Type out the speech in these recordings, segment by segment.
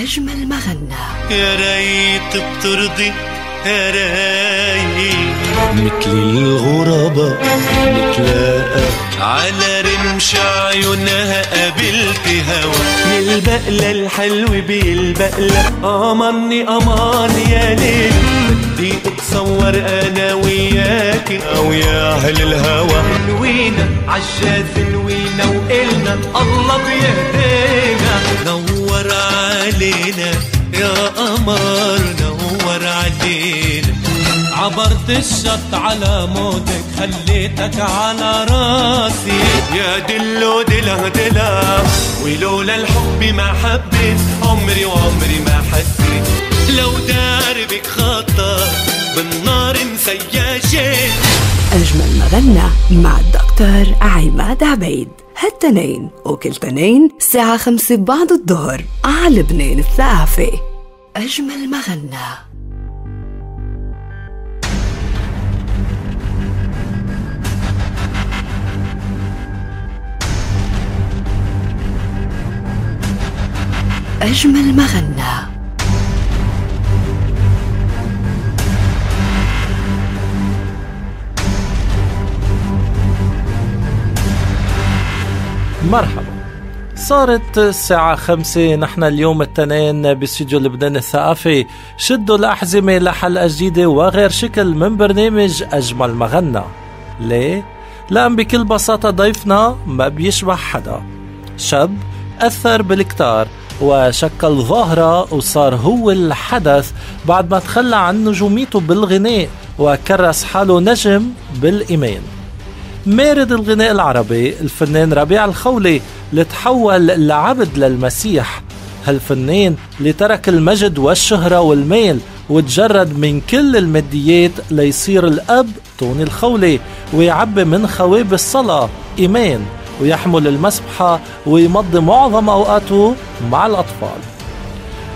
أجمل ما غنى. يا ريت بترضي يا رايق مثل الغرباء نتلاقى على رمش عيونها قابلت هوا. من البقلة الحلو بالبقلة أمرني أمان يا ليل. بدي أتصور أنا وياك أو يا أهل الهوى. نوينا عالجاز نوينا وإلنا الله بيهدينا. علينا يا قمر نور علينا. عبرت الشط على موتك خليتك على راسي. يا دلو دلا دلا ولولا الحب ما حبيت عمري وعمري ما حسيت. لو دربك خطر بالنار مسياشين أجمل ما غنى مع الدكتور عماد عبيد. هالتنين وكل تنين الساعة خمسة بعد الظهر على لبنان الثقافي أجمل ما غنى. أجمل ما غنى. مرحبا. صارت الساعة خمسة نحن اليوم التنين باستديو لبنان الثقافي. شدوا الأحزمة لحلقة جديدة وغير شكل من برنامج أجمل ما غنى ليه؟ لأن بكل بساطة ضيفنا ما بيشبه حدا. شاب أثر بالكتار وشكل ظاهرة وصار هو الحدث بعد ما تخلى عن نجوميته بالغناء وكرس حاله نجم بالإيمان مارد الغناء العربي الفنان ربيع الخولي اللي تحول لعبد للمسيح. هالفنان اللي ترك المجد والشهرة والمال وتجرد من كل الماديات ليصير الأب توني الخولي ويعبي من خواب الصلاة إيمان ويحمل المسبحة ويمضي معظم أوقاته مع الأطفال.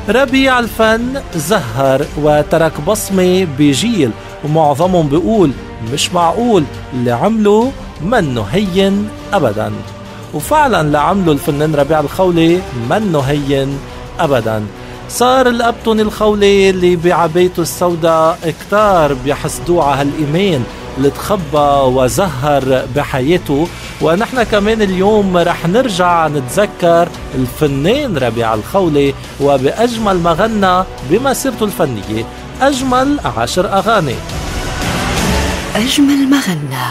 ربيع الفن زهر وترك بصمة بجيل ومعظمهم بيقول مش معقول اللي عمله منه هين أبدا. وفعلا اللي عمله الفنان ربيع الخولي منه هين أبدا. صار الأبتون الخولي اللي بعبيته السوداء كتار بيحسدوه على هالإيمان اللي تخبى وزهر بحياته. ونحن كمان اليوم رح نرجع نتذكر الفنان ربيع الخولي وبأجمل ما غنى بمسيرته الفنية. أجمل عشر أغاني. أجمل ما غنى.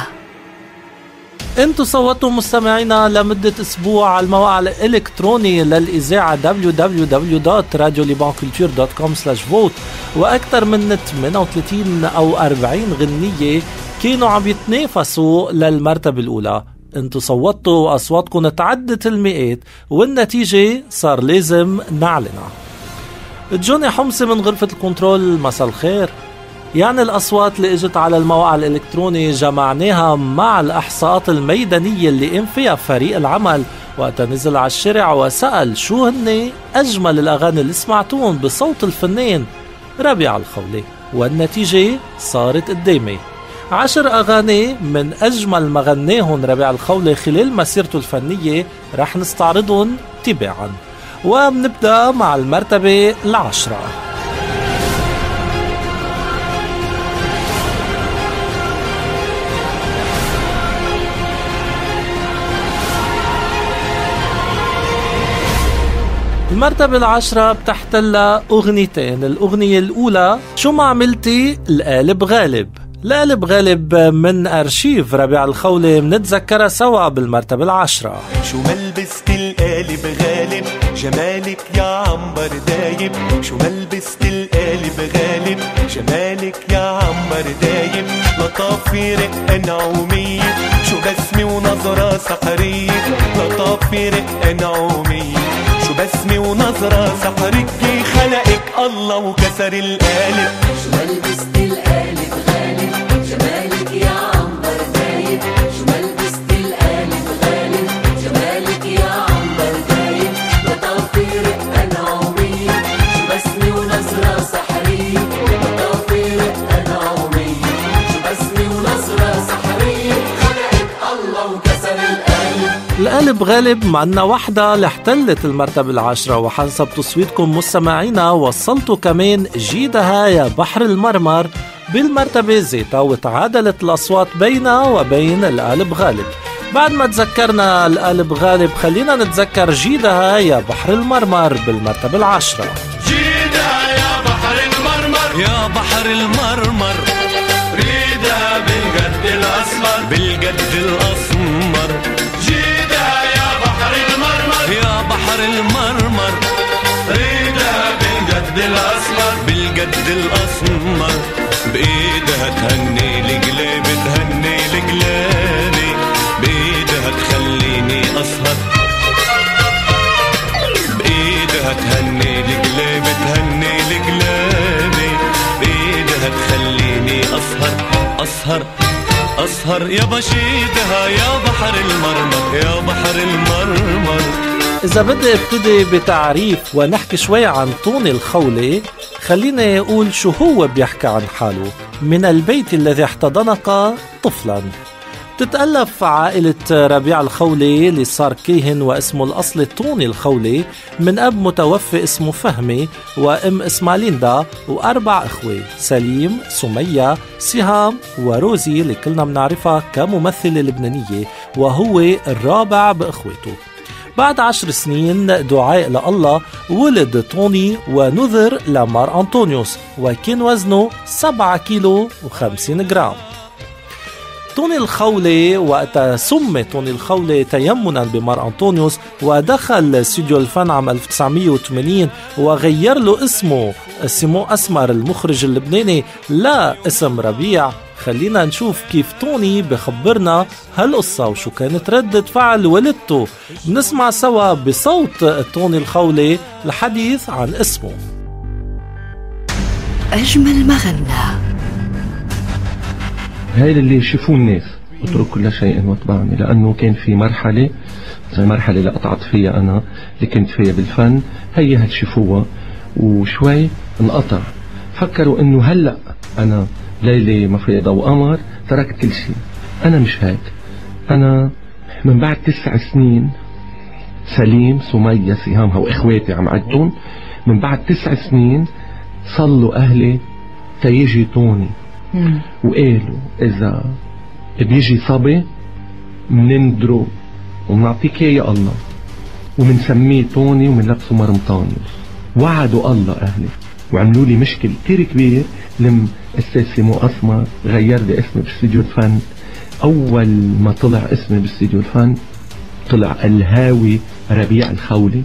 انتو صوتوا مستمعينا لمدة أسبوع على الموقع الإلكتروني للإذاعة www.radiolibanculture.com وأكثر من 38 أو 40 غنية كانوا عم يتنافسوا للمرتبة الأولى. انتو صوتوا واصواتكم تعدت المئات والنتيجة صار لازم نعلنها. جوني حمصي من غرفة الكنترول مساء الخير. يعني الأصوات اللي إجت على الموقع الإلكتروني جمعناها مع الإحصاءات الميدانية اللي قام فيها فريق العمل. وقت نزل على الشارع وسأل شو هن أجمل الأغاني اللي سمعتوهم بصوت الفنان ربيع الخولي. والنتيجة صارت قدامي عشر أغاني من أجمل ما غناهم ربيع الخولي خلال مسيرته الفنية رح نستعرضهم تباعا وبنبدأ مع المرتبة العشرة المرتبة العشرة بتحتلها أغنيتين الأغنية الأولى شو ما عملتي؟ القالب غالب. القالب غالب من أرشيف ربيع الخولي منتذكرها سوا بالمرتبة العشرة شو ما لبست القالب غالب؟ جمالك يا عنبر دايب. شو ما لبست القالب غالب؟ جمالك يا عنبر دايب لطافي رقة نعومية شو بسمة ونظرة سحرية لطافي رقة نعومية شو بسمة ونظرة سحرك خلقك الله وكسر القالب شو لبست القالب غالب جمالك. القالب غالب معنا وحدة لاحتلت المرتبة العاشرة وحسب تصويتكم مستمعينا وصلتوا كمان جيدها يا بحر المرمر بالمرتبة زيتا وتعادلت الأصوات بينها وبين القالب غالب. بعد ما تذكرنا القالب غالب خلينا نتذكر جيدها يا بحر المرمر بالمرتبة العاشرة. جيدها يا بحر المرمر. يا بحر المرمر. ريدها بالقد الأسمر. بالقد الأسمر. بالقد الأسمر. بالقد الأسمر. بإيدها تهني القلب تهني القلالي بإيدها تخليني أسهر. بإيدها تهني القلب تهني القلالي بإيدها تخليني أسهر أسهر أسهر. يا بشيدها يا بحر المرمر يا بحر المرمر. إذا بدي أبتدي بتعريف ونحكي شوي عن طوني الخولي خليني أقول شو هو بيحكي عن حاله. من البيت الذي احتضنك طفلا. تتألف عائلة ربيع الخولي اللي صار كيهن واسمه الأصلي طوني الخولي من أب متوفي اسمه فهمي وأم اسمها ليندا وأربع إخوة سليم سمية سهام وروزي اللي كلنا بنعرفها كممثلة لبنانية وهو الرابع بإخوته. بعد عشر سنين دعاء لله ولد طوني ونذر لمار أنطونيوس وكان وزنه 7 كيلو و50 جرام. توني الخولي وقتها سمي توني الخولي تيمنا بمار أنطونيوس ودخل استوديو الفن عام 1980 وغير له اسمه سيمون أسمر المخرج اللبناني لا اسم ربيع. خلينا نشوف كيف توني بخبرنا هالقصة وشو كانت ردة فعل والدته. بنسمع سوا بصوت توني الخولي الحديث عن اسمه. أجمل ما غنى. هاي اللي يشوفوه الناس اترك كل شيء واتبعني لأنه كان في مرحلة زي المرحله اللي قطعت فيها أنا اللي كنت فيها بالفن هي هتشوفوها وشوي انقطع. فكروا إنه هلأ أنا ليلة ما في ضوء قمر تركت كل شيء. أنا مش هيك. أنا من بعد تسع سنين سليم سمية سهامها وإخواتي عم عدهم من بعد تسع سنين صلوا أهلي تيجي طوني وقالوا إذا بيجي صبي منندره ومنعطيك يا الله. ومنسميه طوني ومنلبسه مرمطانيوس وعدوا الله أهلي وعملوا لي مشكل كتير كبير. لم أستاذ سيمو اسمر غير لي اسمي باستديو الفن. أول ما طلع اسمي باستديو الفن طلع الهاوي ربيع الخولي.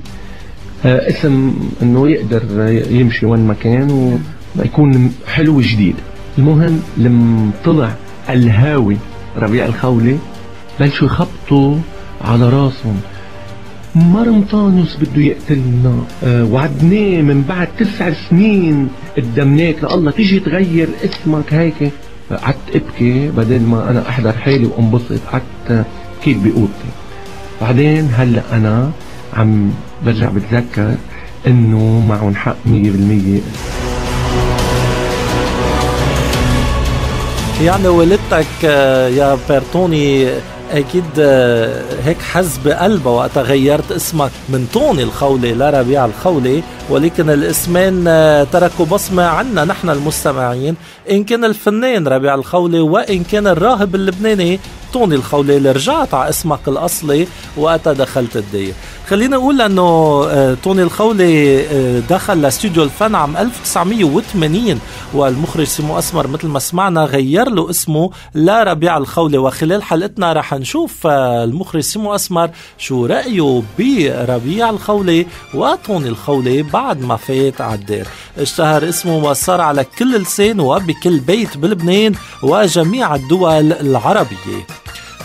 آه اسم إنه يقدر يمشي وين ما كان ويكون حلو جديد. المهم لما طلع الهاوي ربيع الخولي بلشوا يخبطوا على راسهم. مرمطانوس بده يقتلنا. آه وعدناه من بعد تسع سنين قدمناك لله تيجي تغير اسمك هيك. قعدت ابكي بدل ما أنا أحضر حالي وانبسط. قعدت كيف بأوضتي بعدين هلأ أنا عم برجع بتذكر إنه معهم حق 100% يعني والدتك آه، يا بيرتوني أكيد آه، هيك حز بقلبها وقتها غيرت اسمك من طوني الخولي لربيع الخولي ولكن الاسمين آه، تركوا بصمة عنا نحن المستمعين إن كان الفنان ربيع الخولي وإن كان الراهب اللبناني طوني الخولي اللي رجعت على اسمك الأصلي وقتها دخلت الدير. خلينا أقول أنه آه، طوني الخولي آه، دخل لاستوديو الفن عام 1980 والمخرج سيمو أسمر مثل ما سمعنا غير له اسمه لربيع الخولي. وخلال حلقتنا رح نشوف آه، المخرج سيمو أسمر شو رأيه بربيع الخولي وطوني الخولي بعد ما فات على الدير. اشتهر اسمه وصار على كل لسان وبكل بيت بلبنان وجميع الدول العربية.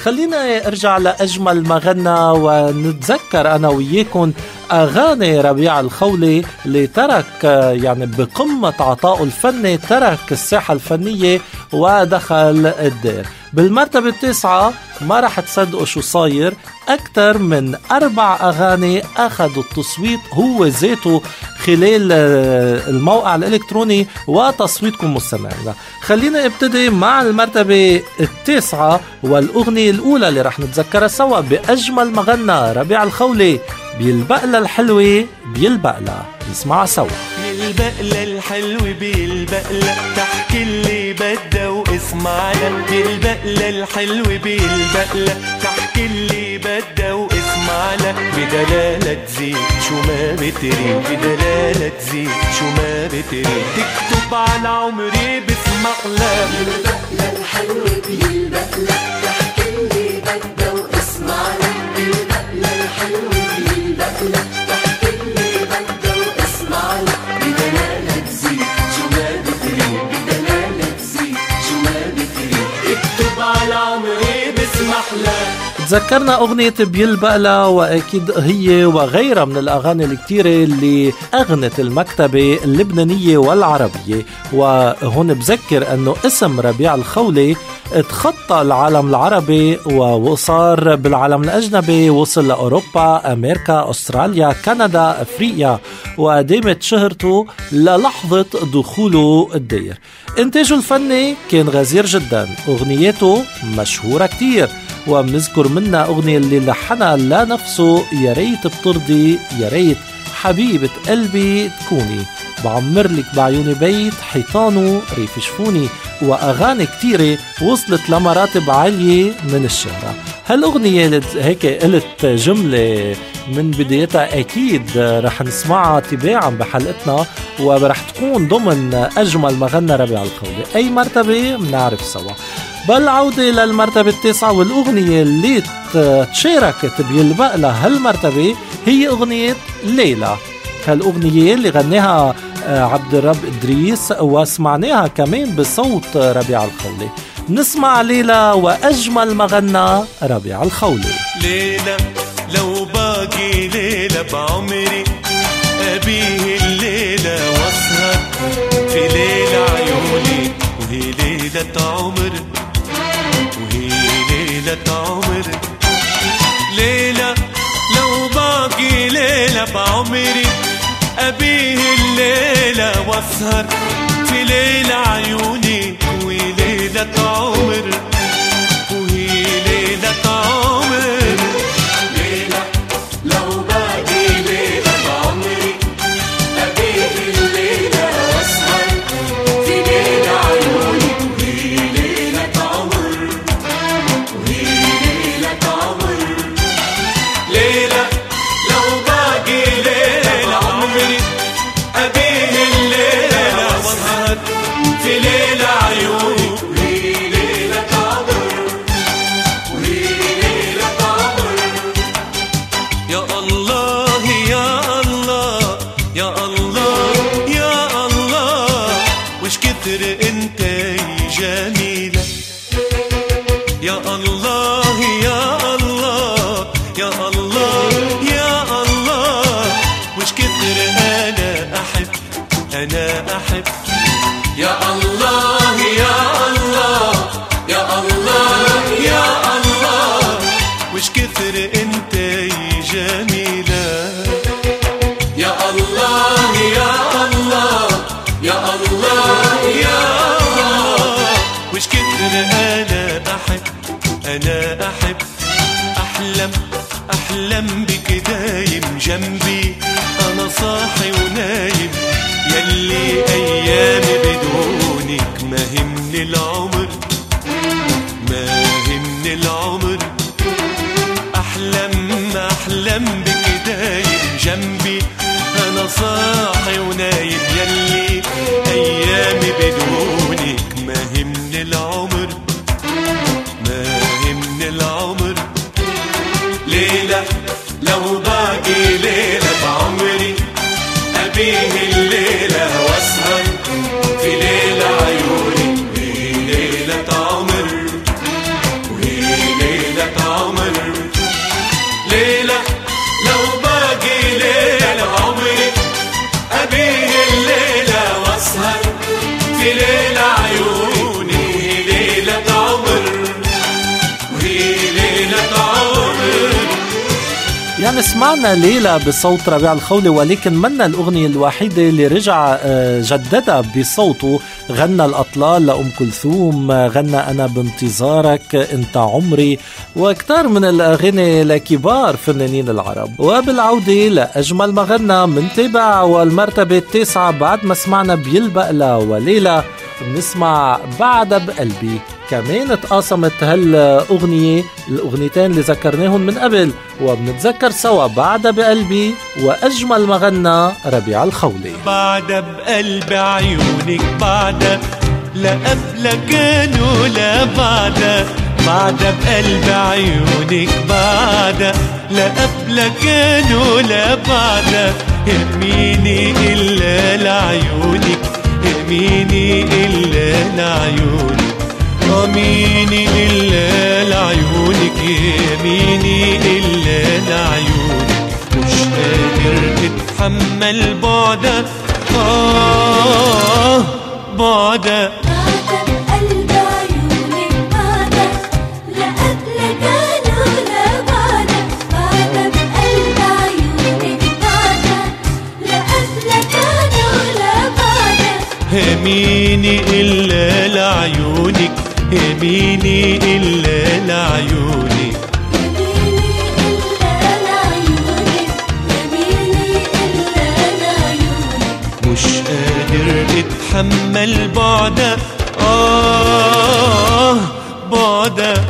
خلينا ارجع لأجمل ما غنى ونتذكر أنا وياكم أغاني ربيع الخولي اللي ترك يعني بقمة عطائه الفني ترك الساحة الفنية ودخل الدير. بالمرتبة التاسعة ما رح تصدقوا شو صاير. أكثر من أربع أغاني أخذوا التصويت هو ذاته خلال آه، الموقع الإلكتروني وتصويتكم مستمعينا خلينا ابتدي مع المرتبة التاسعة والأغنية الأولى اللي رح نتذكرها سوا بأجمل مغنى ربيع الخولي بيلبقلة الحلوة بيلبقلة. نسمعها سوا. البقلة الحلو بالبقلة تحكي اللي بدها واسمع لك بالبقلة الحلو بالبقلة تحكي اللي بدها واسمع لك بدلالة تزيد شو ما بتريد. بدلالة تزيد شو ما بتريد. تكتب على عمري بسمع لك البقلة الحلوة بالبقلة تحكي اللي بدها واسمع لك البقلة الحلوة بالبقلة تذكرنا أغنية بيلبقلة وأكيد هي وغيرها من الأغاني الكتيرة اللي أغنت المكتبة اللبنانية والعربية. وهون بذكر أنه اسم ربيع الخولي تخطى العالم العربي وصار بالعالم الأجنبي وصل لأوروبا أمريكا أستراليا كندا أفريقيا ودامت شهرته للحظة دخوله الدير. إنتاجه الفني كان غزير جدا أغنياته مشهورة كتير. وبنذكر منها أغنية اللي لحنها لنفسه يا ريت بترضي يا ريت حبيبة قلبي تكوني. بعمر لك بعيوني بيت حيطانه ريف شفوني. وأغاني كتيرة وصلت لمراتب عالية من الشهرة. هالأغنية هيك قلت جملة من بدايتها أكيد رح نسمعها تباعا بحلقتنا ورح تكون ضمن أجمل مغنى ربيع الخولي. أي مرتبة منعرف سوا. بالعودة للمرتبة التاسعة والأغنية اللي تشاركت بيلبق لها هالمرتبة هي أغنية ليلى. هالأغنية اللي غناها آه، عبد الرب إدريس وسمعناها كمان بصوت ربيع الخولي. نسمع ليلى وأجمل مغنى ربيع الخولي. ليلة لو باقي ليلة بعمري أبيه الليلة واسهر في ليلة عيوني وهي ليلة عمر وهي ليلة عمر ليلة لو باقي ليلة بعمري. أبيه الليلة وأسهر في ليلة عيوني. وهي ليلة عمر وهي ليلة عمر skip it. سمعنا ليلى بصوت ربيع الخولي ولكن منا الأغنية الوحيدة اللي رجع آه، جددها بصوته غنى الأطلال لأم كلثوم آه، غنى أنا بانتظارك أنت عمري وكتار من الأغاني لكبار فنانين العرب. وبالعودة لأجمل ما غنى منتابع والمرتبة التاسعة بعد ما سمعنا بيلبق وليلى بنسمع بعد بقلبي. كمان تقاسمت هالأغنية الأغنيتين اللي ذكرناهم من قبل وبنتذكر سوا بعد بقلبي وأجمل ما غنى ربيع الخولي. بعد بقلب عيونك بعد لا قبل كانوا لا بعد. بعد بقلب عيونك بعد لا قبل كانوا لا بعد. يميني إلا لعيونك يميني إلا لعيونك. يميني إلا لعيونك يميني إلا لعيونك مش قادر اتحمل بعدك آه بعدك يميني إلا لعيونك يميني إلا لعيونك مش قادر اتحمل بعدك آه بعدك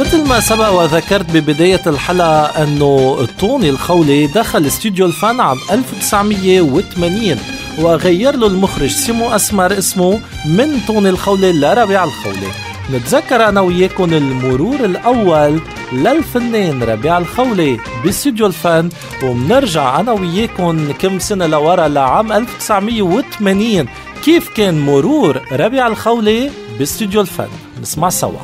مثل ما سبق وذكرت ببداية الحلقة أنه توني الخولي دخل استوديو الفن عام 1980 وغير له المخرج سيمو أسمر اسمه من توني الخولي لربيع الخولي. نتذكر أنا وياكم المرور الأول للفنان ربيع الخولي باستوديو الفن ومنرجع أنا وياكم كم سنة لورا لعام 1980 كيف كان مرور ربيع الخولي باستوديو الفن؟ نسمع سوا.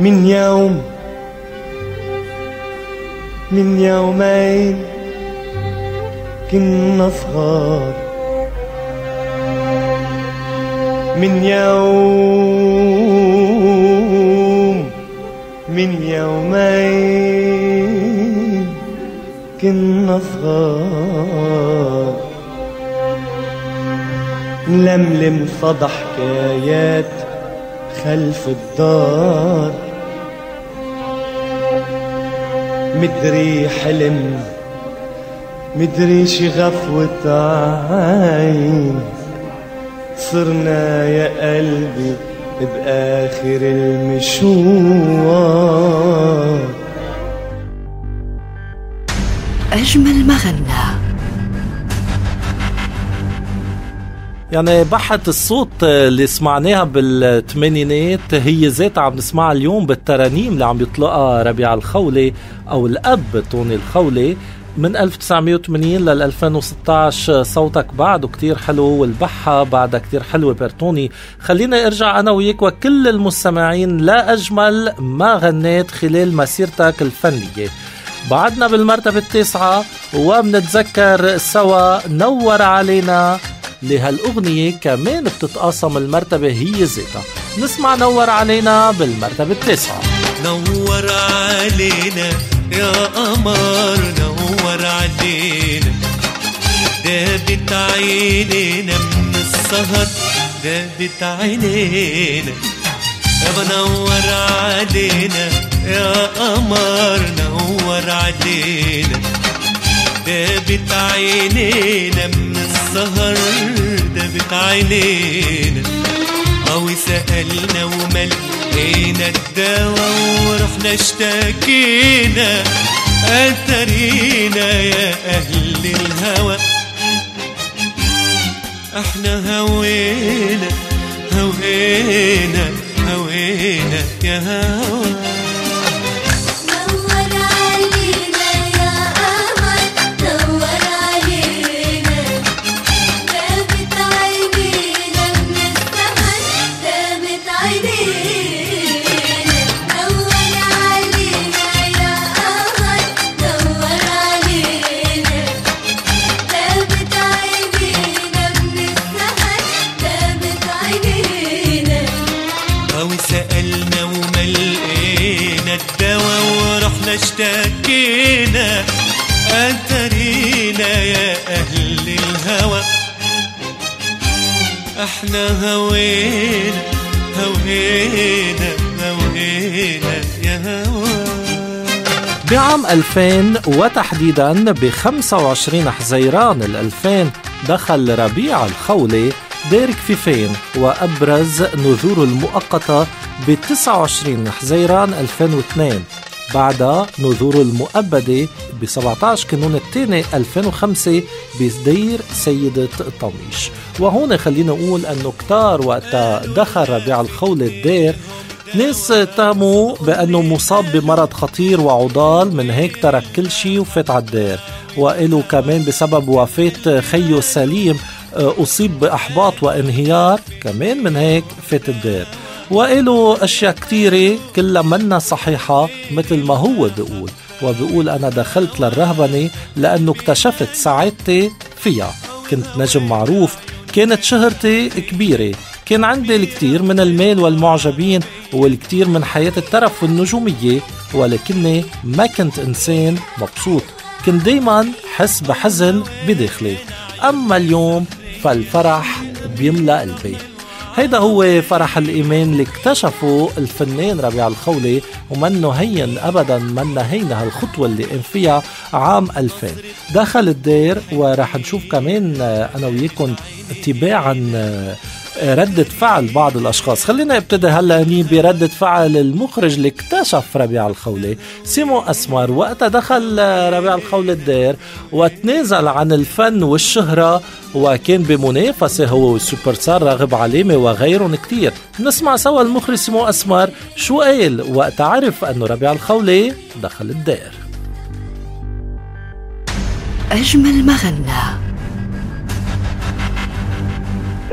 من يوم من يومين كنا صغار من يوم من يومين كنا صغار نلملم صدى حكايات خلف الدار. مدري حلم مدري شي غفوة عين صرنا يا قلبي بآخر المشوار. أجمل ما يعني بحة الصوت اللي سمعناها بالثمانينات هي ذاتها عم نسمعها اليوم بالترانيم اللي عم يطلقها ربيع الخولي أو الأب توني الخولي من 1980 لل 2016 صوتك بعده كتير حلو والبحة بعدها كتير حلوة بيرتوني خلينا أرجع أنا وياك وكل المستمعين لا أجمل ما غنيت خلال مسيرتك الفنية. بعدنا بالمرتبة التاسعة وبنتذكر سوا نور علينا لهالأغنية كمان بتتقاسم المرتبة هي ذاتها نسمع نور علينا بالمرتبة التاسعة. نور علينا يا قمر نور علينا. دابت عينينا من السهر دابت عينينا. يابا نور علينا يا قمر نور علينا. دابت عينينا من السهر دابت عينينا قوي سألنا وملقينا الدوا ورحنا اشتكينا أترينا يا أهل الهوى إحنا هوينا هوينا هوينا يا هوى إحنا هوينا هوينا هوينا يا هوى بعام 2000 وتحديدا ب 25 حزيران ال 2000 دخل ربيع الخولي دير كفيفين وأبرز نذوره المؤقتة ب 29 حزيران 2002 بعدها نذور المؤبدة ب 17 كانون الثاني 2005 بدير سيدة طميش وهون خلينا نقول أنه كتار وقتها دخل ربيع الخولي الدير ناس اتهموا بأنه مصاب بمرض خطير وعضال من هيك ترك كل شيء وفات على الدير. وإله كمان بسبب وفاة خيه سليم آه، أصيب بإحباط وانهيار كمان من هيك فات الدير. وإله أشياء كتيرة كلها منا صحيحة مثل ما هو بيقول. وبيقول أنا دخلت للرهبنة لأنه اكتشفت سعادتي فيها. كنت نجم معروف كانت شهرتي كبيرة. كان عندي الكثير من المال والمعجبين والكثير من حياة الترف والنجومية ولكني ما كنت إنسان مبسوط. كنت دايما حس بحزن بداخلي. أما اليوم فالفرح بيملأ قلبي هيدا هو فرح الإيمان اللي اكتشفه الفنان ربيع الخولي ومنه هين أبدا منا هينة هالخطوة اللي قام فيها عام 2000 دخل الدير ورح نشوف كمان آه، أنا وياكم تباعا آه، ردة فعل بعض الأشخاص. خلينا ابتدي هلا هني بردة فعل المخرج اللي اكتشف ربيع الخولي سيمو أسمر. وقتها دخل ربيع الخولي الدير وتنازل عن الفن والشهرة وكان بمنافسة هو وال super star راغب علامة وغيرهم كتير. نسمع سوا المخرج سيمو أسمر شو قال وقت عرف أنه ربيع الخولي دخل الدير. أجمل ما غنى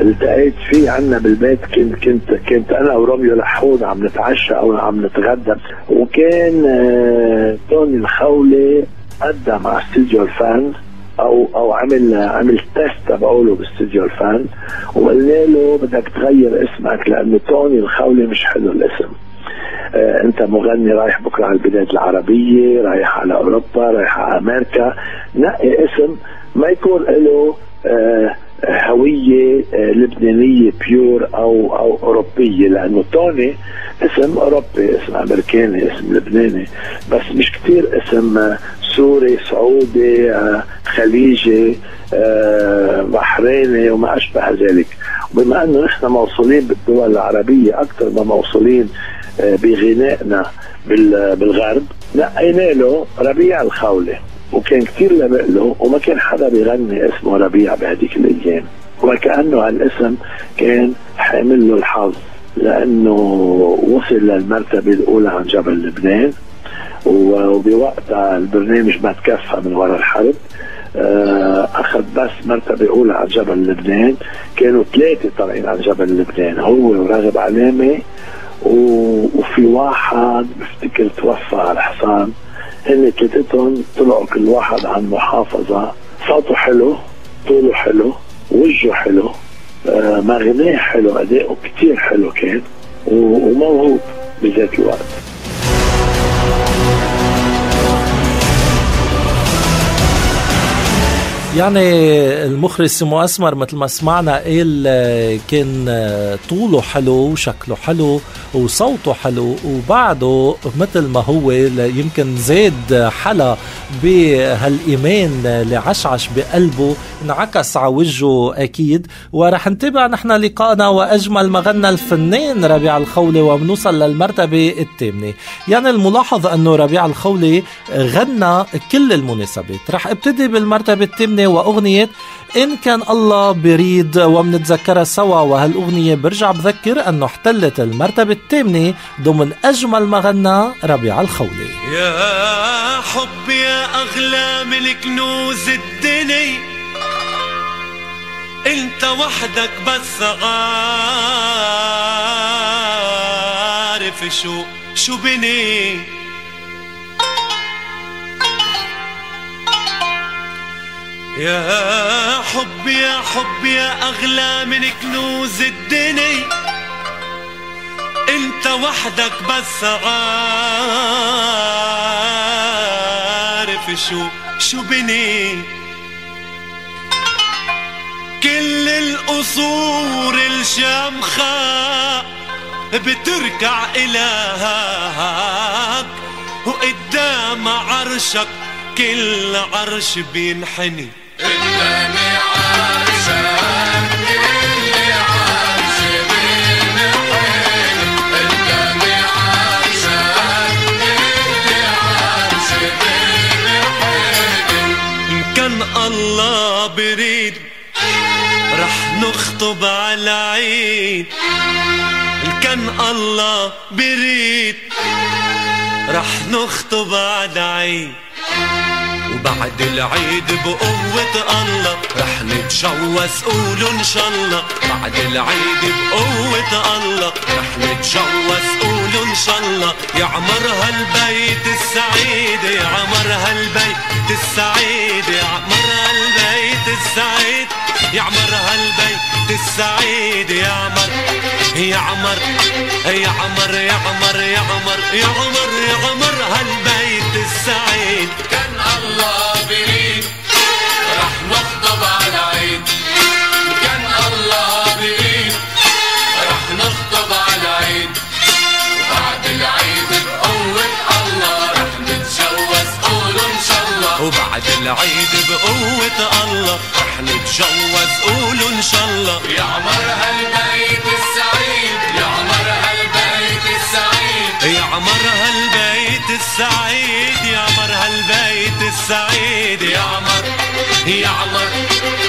التقيت فيه عنا بالبيت كنت كنت كنت أنا وروميو لحود عم نتعشى أو عم نتغدى. وكان آه، توني الخولي قدم على استوديو الفن أو أو عمل عمل test تبعوله باستوديو الفن. وقلنا له بدك تغير اسمك لأنه توني الخولي مش حلو الاسم. آه أنت مغني رايح بكرة على البلاد العربية رايح على أوروبا رايح على أمريكا. نقي اسم ما يكون له آه هوية آه، لبنانية pure أو أو أوروبية. لأنه توني اسم أوروبي اسم أمريكاني اسم لبناني. بس مش كتير اسم آه، سوري سعودي آه، خليجي بحريني وما أشبه ذلك. وبما أنه نحن موصولين بالدول العربية أكثر ما موصولين بغنائنا بالغرب نقينا له ربيع الخولي وكان كثير لبق له وما كان حدا بيغني اسمه ربيع بهديك الأيام. وكأنه هالاسم كان حامل له الحظ لأنه وصل للمرتبة الأولى عن جبل لبنان. وبوقتها البرنامج ما تكفى من وراء الحرب. آه، أخذ بس مرتبة أولى على جبل لبنان. كانوا ثلاثة طالعين على جبل لبنان هو وراغب علامة. وفي واحد بفتكر توفى على الحصان هن ثلاثتهم طلعوا كل واحد عن محافظة. صوته حلو طوله حلو وجهه حلو آه مغناه حلو أداؤه كتير حلو كان وموهوب بذات الوقت. يعني المخرج سمو أسمر مثل ما سمعنا قال كان طوله حلو وشكله حلو وصوته حلو وبعده مثل ما هو يمكن زاد حلا بهالإيمان اللي عشعش بقلبه انعكس على وجهه أكيد. ورح نتابع نحن لقائنا وأجمل ما غنى الفنان ربيع الخولي وبنوصل للمرتبة الثامنة. يعني الملاحظ أنه ربيع الخولي غنى كل المناسبات. رح أبتدي بالمرتبة الثامنة وأغنية. إن كان الله بريد ومنتذكرها سوا وهالأغنية برجع بذكر أنه احتلت المرتبة الثامنة ضمن أجمل ما غنى ربيع الخولي. يا حب يا أغلى من كنوز الدنيا. أنت وحدك بس عارف شو شو بني. يا حب يا حب يا أغلى من كنوز الدنيا أنت وحدك بس عارف شو شو بني. كل القصور الشامخة بتركع إلهك وقدام عرشك كل عرش بينحني. الله بريد رح نخطب على عيد إن كان الله بريد رح نخطب على عيد وبعد العيد بقوة الله رح نتجوز قولوا إن شاء الله. بعد العيد بقوة الله رح نتجوز قولوا إن شاء الله. يعمر هالبيت السعيد يعمر هالبيت السعيد يعمر هالبيت السعيد. يعمر هالبيت السعيد يعمر يعمر يعمر يعمر يعمر يعمر يعمر هالبيت السعيد. الله رح نخطب على عيد كان الله رح نخطب على عيد وبعد العيد بقوة الله رح نتجوز قولوا إن شاء الله وبعد العيد بقوة الله رح نتجوز قولوا إن شاء الله. يعمر هالبيت السعيد يعمر هالبيت السعيد. يعمر هالبيت السعيد. يعمر هالبيت السعيد يعمر يعمر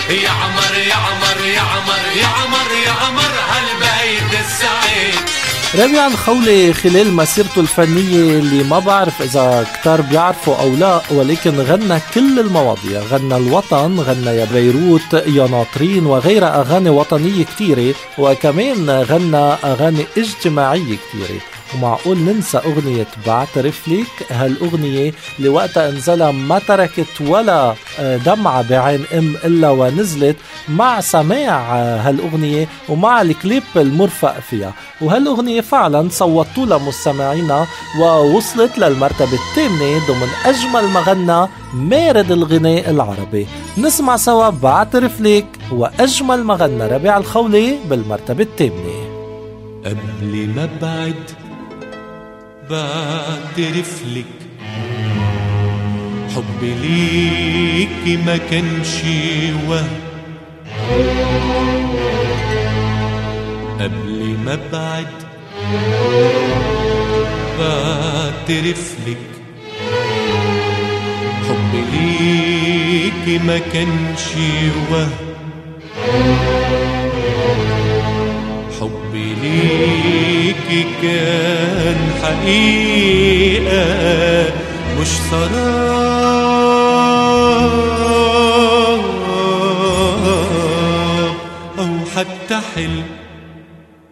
يعمر يعمر يعمر يعمر يعمر هالبيت السعيد. ربيع الخولي خلال مسيرته الفنية اللي ما بعرف إذا كتار بيعرفوا أو لا ولكن غنى كل المواضيع. غنى الوطن غنى يا بيروت يا ناطرين وغيرها أغاني وطنية كتيرة. وكمان غنى أغاني اجتماعية كتيرة. ومعقول ننسى أغنية بعترف لك هالأغنية اللي وقتها انزلها ما تركت ولا آه، دمعة بعين أم إلا ونزلت؟ مع سماع آه، هالأغنية ومع الكليب المرفق فيها. وهالأغنية فعلا صوتوا لها مستمعينا ووصلت للمرتبة الثامنة ضمن أجمل ما غنى مارد الغناء العربي. نسمع سوا بعترف لك وأجمل ما غنى ربيع الخولي بالمرتبة الثامنة. قبل ما أبعد بعترف لك حبي ليكي ما كانش وهم. قبل ما أبعد بعترف لك حبي ليكي ما كانش وهم. ليكي كان حقيقة مش سراب أو حتى حلم.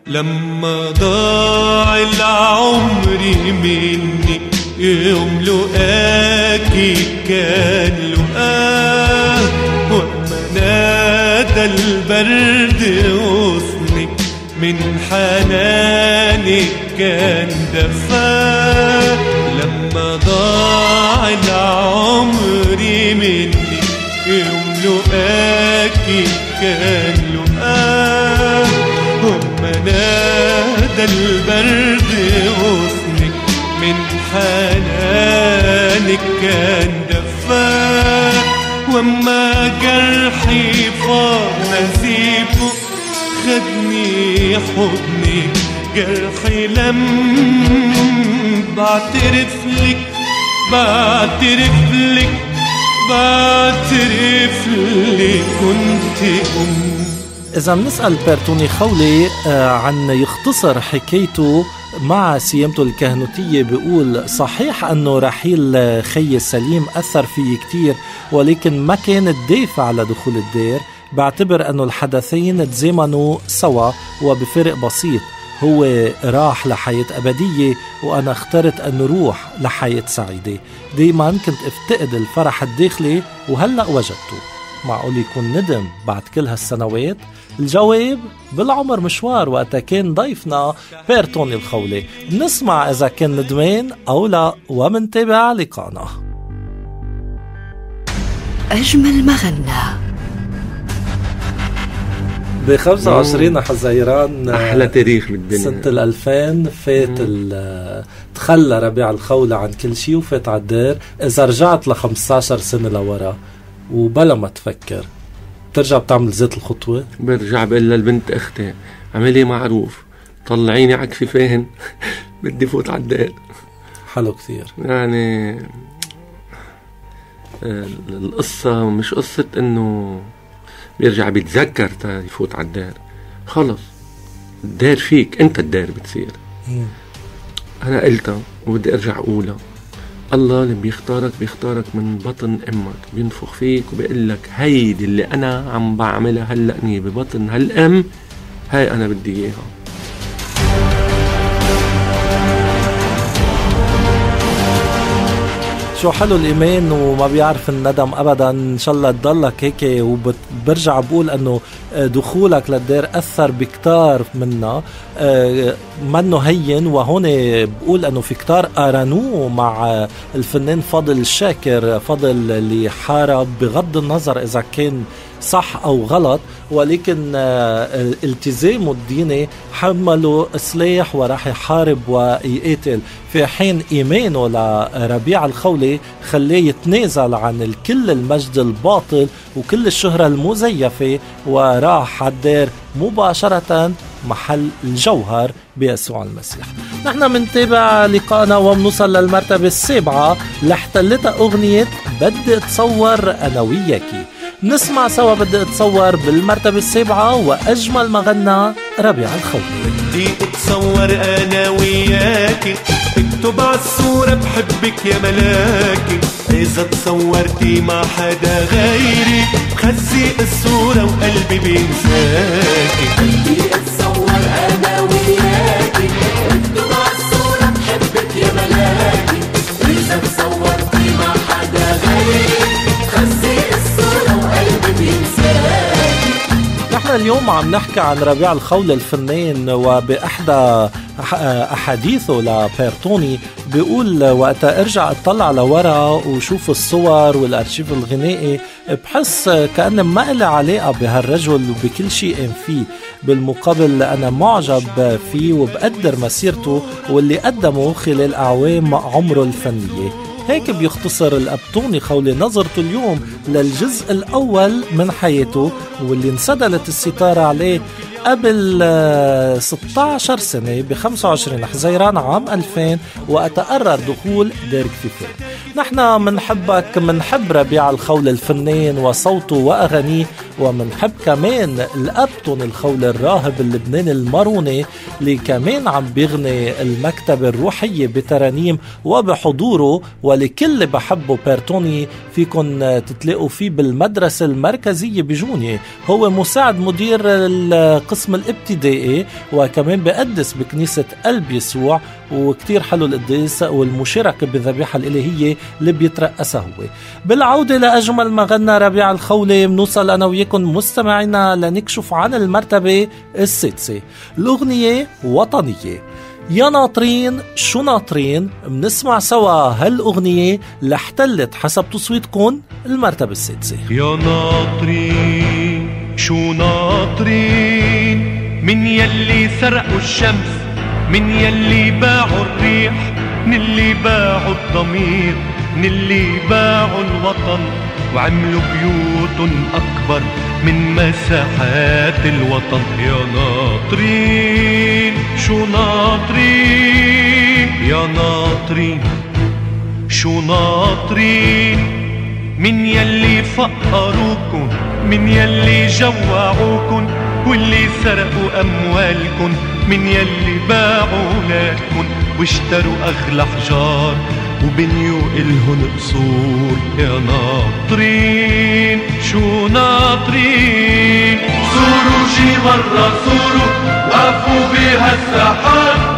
لما ضاع العمر مني يوم لقاكي كان لقاه وما نادى البرد من حنانك كان دفاه لما ضاع العمر مني يوم لقاكي كان لقاه وما نادى البرد غصنك من حنانك كان دفاه وما جرحي نسيبه حضني جرحي لم بعترف لك بعترف لك بعترف لك كنت أم إذا بنسأل بيرتوني خولي آه، عن يختصر حكايته مع سيامته الكهنوتية بيقول صحيح أنه رحيل خي السليم أثر فيي كتير ولكن ما كان الدافع لدخول الدير. بعتبر أنه الحدثين تزامنوا سوا وبفرق بسيط. هو راح لحياة أبدية وأنا اخترت أن روح لحياة سعيدة. دايما كنت أفتقد الفرح الداخلي وهلأ وجدته. معقول يكون ندم بعد كل هالسنوات؟ الجواب بالعمر مشوار وقتها كان ضيفنا بيرتوني الخولي. بنسمع إذا كان ندمان أو لا ومنتابع لقانا أجمل مغنى. ب 25 حزيران أحلى تاريخ بالدنيا سنة ال 2000 فات ال- تخلى ربيع الخولة عن كل شيء وفات على الدار. إذا رجعت ل 15 سنة لورا وبلا ما تفكر بترجع بتعمل ذات الخطوة. برجع بقول للبنت أختي اعملي معروف طلعيني على كفيفين بدي فوت على الدار. حلو كثير. يعني آه، القصة مش قصة إنه بيرجع بيتذكر تا يفوت على الدار. خلص. الدار فيك انت الدار بتصير. أنا قلتها وبدي أرجع أقولها. الله اللي بيختارك بيختارك من بطن أمك بينفخ فيك وبيقول لك هيدي اللي أنا عم بعملها هلأني ببطن هالأم هاي أنا بدي إياها. شو حلو الإيمان وما بيعرف الندم ابدا. إن شاء الله تضلك هيك وبرجع بقول إنه دخولك للدار أثر بكتار منا. آه، منه هين وهون بقول إنه في كتار قارنوه مع الفنان فاضل الشاكر فاضل اللي حارب بغض النظر إذا كان صح أو غلط ولكن آه، التزامه الديني حمله سلاح وراح يحارب ويقاتل. في حين إيمانه لربيع الخولي خلاه يتنازل عن الكل المجد الباطل وكل الشهرة المزيفة وراح على الدار مباشرة محل الجوهر بيسوع المسيح. نحن منتابع لقاءنا وبنوصل للمرتبة السابعة. لاحتلتها أغنية بدي أتصور أنا وياكي نسمع سوا بدي أتصور بالمرتبة السابعة وأجمل ما غنى ربيع الخولي بدي أتصور أنا وياكي اكتب عالصورة بحبك يا ملاكي إذا تصورتي مع حدا غيري خزي الصورة وقلبي بينساكي بدي أتصور أنا وياكي اكتب اليوم عم نحكي عن ربيع الخول الفنان وبإحدى أح- أحاديثه لبيرتوني. بيقول وقتها ارجع اطلع لورا وشوف الصور والأرشيف الغنائي بحس كأن ما إلي علاقة بهالرجل وبكل شيء قام فيه. بالمقابل أنا معجب فيه وبقدر مسيرته واللي قدمه خلال أعوام عمره الفنية. هيك بيختصر الأبطوني خولي نظرته اليوم للجزء الأول من حياته واللي انسدلت الستارة عليه قبل آه، 16 سنة ب 25 حزيران عام 2000 وقت قرر دخول دير كفيفين نحن منحبك منحب ربيع الخول الفنان وصوته وأغانيه ومنحب كمان الأبطن الخول الراهب اللبناني الماروني اللي كمان عم بيغني المكتبة الروحية بترانيم وبحضوره ولكل اللي بحبه بيرتوني. فيكن تتلاقوا فيه بالمدرسة المركزية بجونية هو مساعد مدير القسم الإبتدائي وكمان بقدس بكنيسة قلب يسوع وكتير حلو القداس والمشاركة بالذبيحة الإلهية اللي بيترأسها هو. بالعودة لأجمل ما غنى ربيع الخولي بنوصل أنا وياكم مستمعينا لنكشف عن المرتبة السادسة. الأغنية وطنية. يا ناطرين شو ناطرين؟ بنسمع سوا هالأغنية لاحتلت حسب تصويتكم المرتبة السادسة. يا ناطرين شو ناطرين؟ من يلي سرقوا الشمس من يلي باعوا الريح من اللي باعوا الضمير من اللي باعوا الوطن. وعملوا بيوت أكبر من مساحات الوطن. يا ناطرين شو ناطرين؟ يا ناطرين شو ناطرين؟ من يلي فقروكن من يلي جوعوكن واللي سرقوا أموالكن من يلي باعوا لكن واشتروا أغلى حجار وبنيوا إلهن قصور يا ناطرين شو ناطرين؟ صوروا شي مرة صوروا وقفوا بها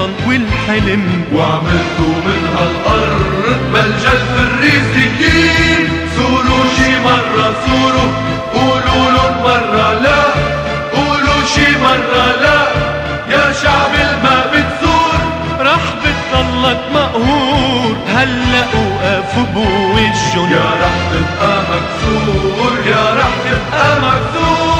الوطن والحلم. وعملتوا من هالأرض ملجأ للرزقين صوروا شي مرة صوروا قولوا لهم مرة لا. قولوا شي مرة لا. يا شعب الما بتزور. رح بتضلك مقهور. هلأ وقف بوجهن يا رح تبقى مكسور. يا رح تبقى مكسور.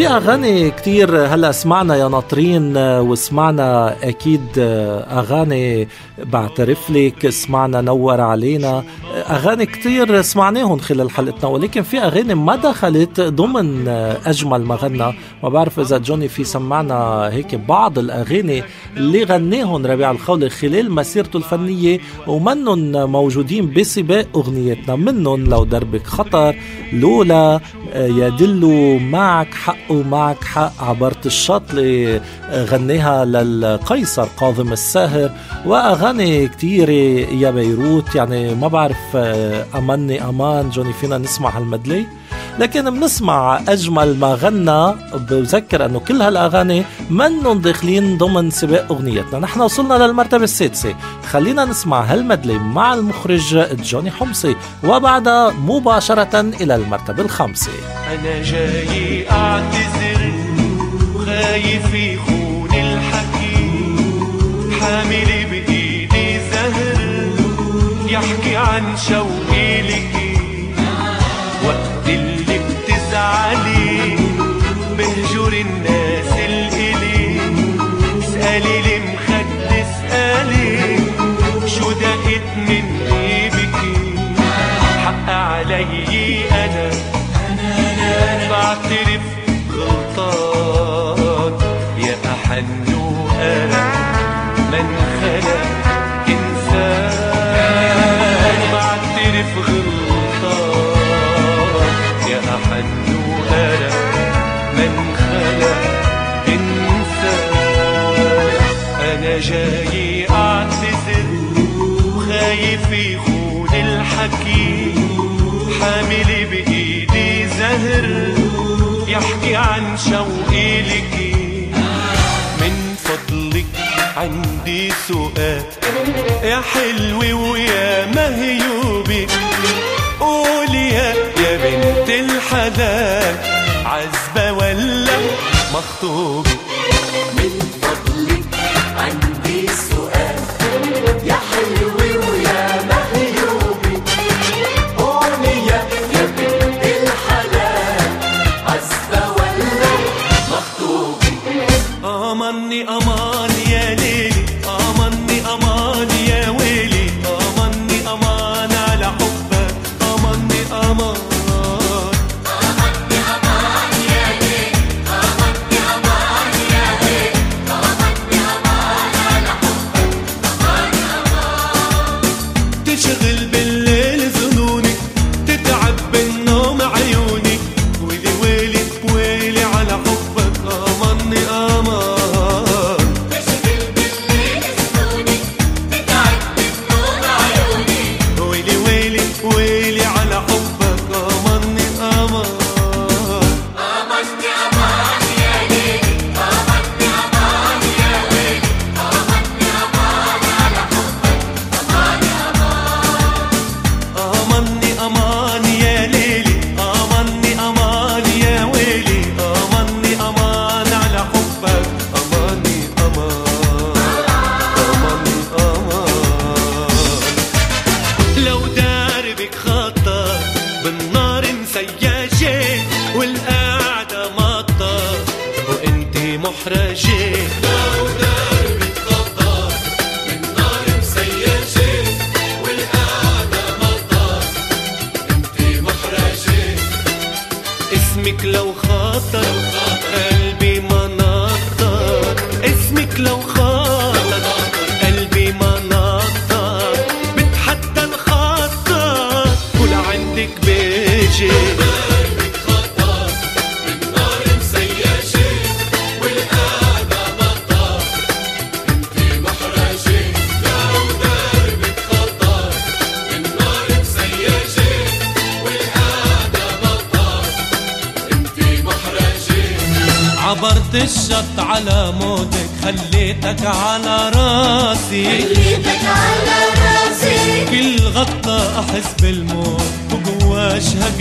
في أغاني كتير هلا سمعنا يا ناطرين آه، وسمعنا أكيد آه، أغاني بعترف لك سمعنا نور علينا. أغاني كتير سمعناهم خلال حلقتنا ولكن في أغاني ما دخلت ضمن آه، أجمل ما غنى. ما بعرف إذا جوني في سمعنا هيك بعض الأغاني اللي غناهم ربيع الخولي خلال مسيرته الفنية ومنن موجودين بسباق أغنيتنا. منهم لو دربك خطر لولا آه، يا دلو معك حق ومعك حق عبرت الشط اللي غناها للقيصر كاظم الساهر وأغاني كتيرة يا بيروت يعني ما بعرف آه، أمني أمان جوني فينا نسمع هالمدلي. لكن بنسمع أجمل ما غنى بذكر أنه كل هالأغاني منن داخلين ضمن سباق أغنيتنا. نحن وصلنا للمرتبة السادسة. خلينا نسمع هالمدلي مع المخرج جوني حمصي وبعدها مباشرة إلى المرتبة الخامسة. أنا جاي أعتذر خايف يخون الحكي حامل يحكي عن شوقي لكي وقت اللي بتزعلي بهجر الناس الإلي. اسألي لي مخد اسألي شو دقت مني بكي حق علي أنا. بعترف عن شوقي لكي من فضلك عندي سؤال. يا حلوة ويا مهيوبة قولي يا يا بنت الحلال. عزبة ولا مخطوبة